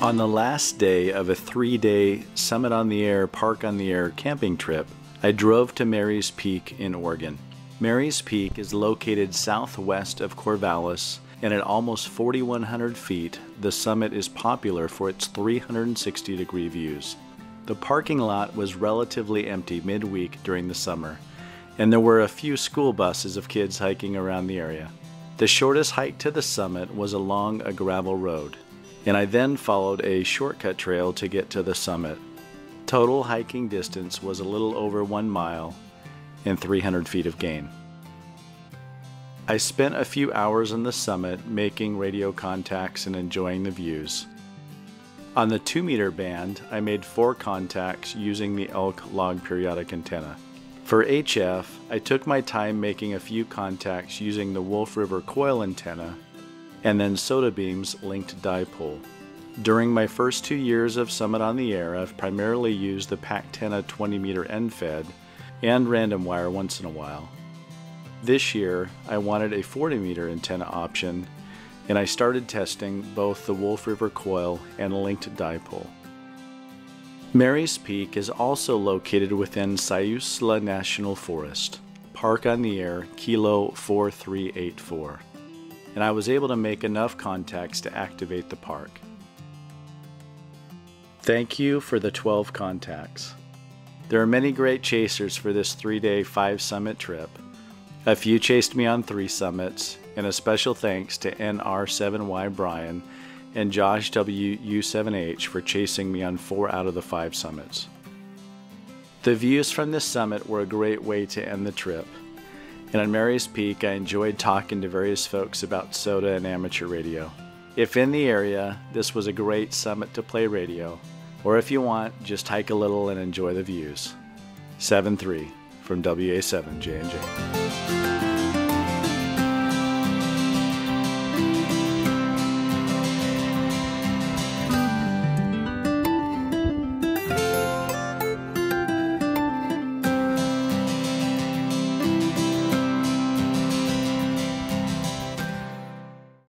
On the last day of a three day Summit on the Air, Park on the Air camping trip, I drove to Mary's Peak in Oregon. Mary's Peak is located southwest of Corvallis, and at almost 4,100 feet, the summit is popular for its 360 degree views. The parking lot was relatively empty midweek during the summer, and there were a few school buses of kids hiking around the area. The shortest hike to the summit was along a gravel road and I then followed a shortcut trail to get to the summit. Total hiking distance was a little over one mile and 300 feet of gain. I spent a few hours on the summit making radio contacts and enjoying the views. On the 2 meter band, I made four contacts using the Elk log periodic antenna. For HF, I took my time making a few contacts using the Wolf River coil antenna and then SOTABEAMS linked dipole. During my first two years of Summit on the Air, I've primarily used the PackTenna 20 meter end fed and random wire once in a while. This year, I wanted a 40 meter antenna option, and I started testing both the Wolf River coil and linked dipole. Mary's Peak is also located within Siuslaw National Forest, Park on the Air, Kilo 4384 and I was able to make enough contacts to activate the park. Thank you for the 12 contacts. There are many great chasers for this three day, five summit trip. A few chased me on three summits, and a special thanks to NR7Y Brian and Josh W. U7H for chasing me on four out of the five summits. The views from this summit were a great way to end the trip. And on Mary's Peak, I enjoyed talking to various folks about SOTA and amateur radio. If in the area, this was a great summit to play radio, or if you want, just hike a little and enjoy the views. 7 3 from WA7JNJ.